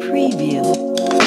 Preview.